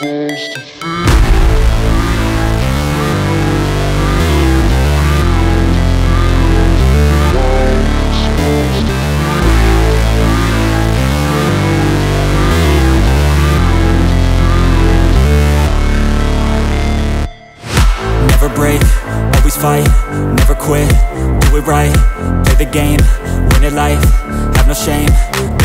Never break, always fight, never quit, do it right, play the game, win it life, have no shame,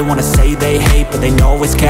They wanna say they hate, but they know it's cap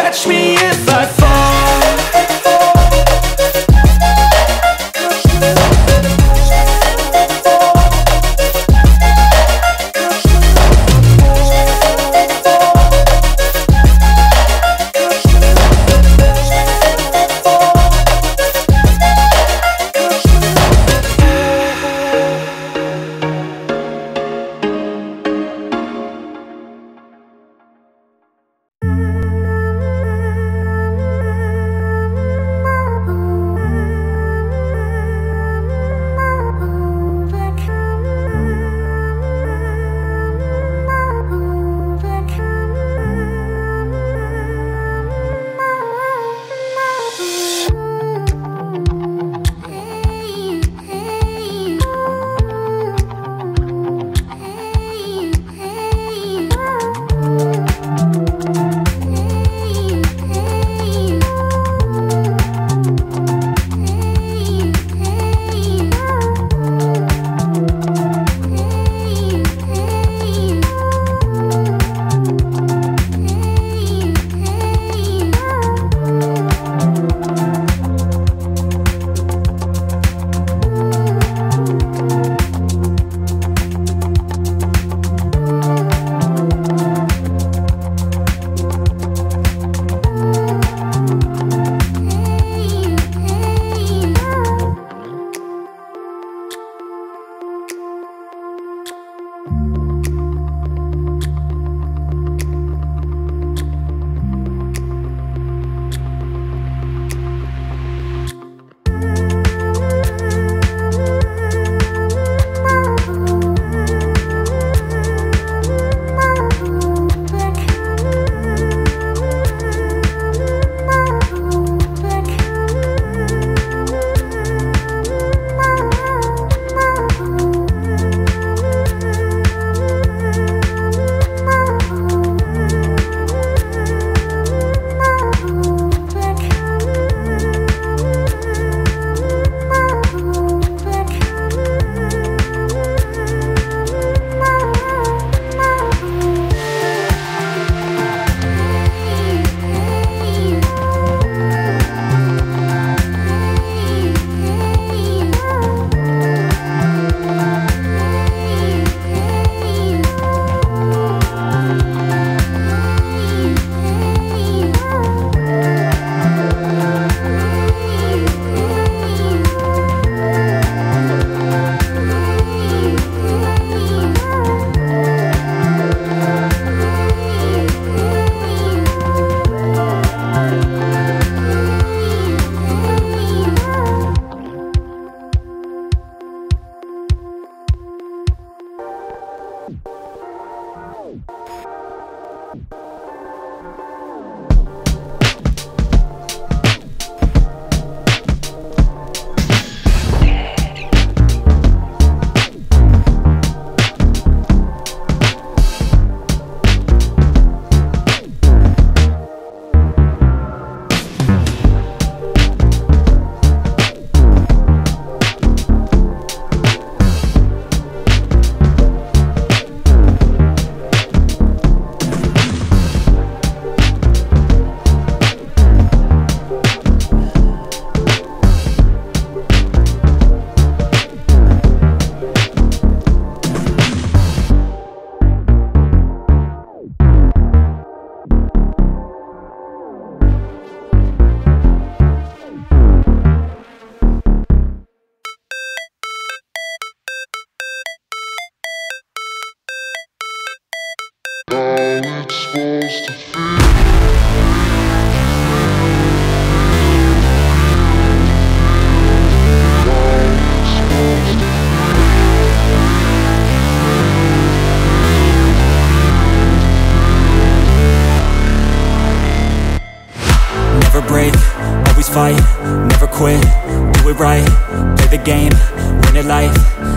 catch me if I fall fight, never quit, do it right, play the game, win it life,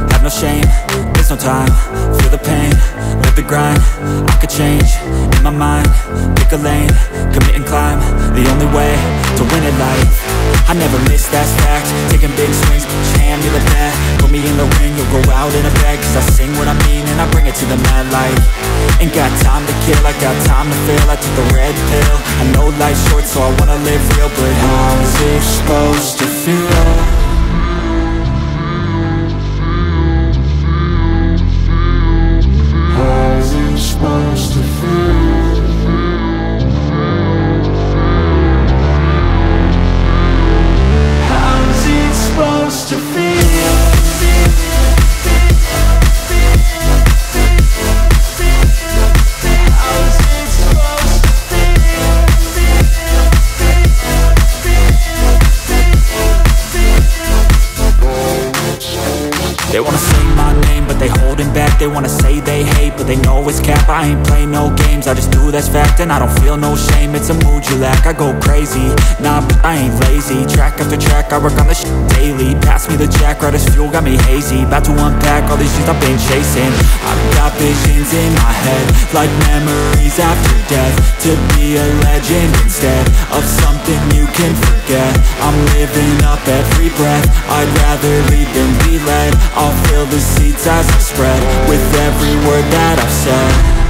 have no shame, there's no time, feel the pain, live the grind, I could change, in my mind, pick a lane, commit and climb, the only way to win it life, I never miss, that's fact, taking big swings, each hand me the bat, put me in the ring, you'll go out in a bag, cause I sing what I mean and I to the mad light, ain't got time to kill, I got time to feel, I took the red pill, I know life's short so I wanna live real, but how's it supposed to feel? That's fact And I don't feel no shame, it's a mood you lack. I go crazy, nah, but I ain't lazy. Track after track, I work on this shit daily. Pass me the jack, right as fuel, got me hazy. About to unpack all these things I've been chasing. I've got visions in my head Like memories after death. To be a legend instead Of something you can forget. I'm living up every breath. I'd rather lead than be led. I'll fill the seats as I spread With every word that I've said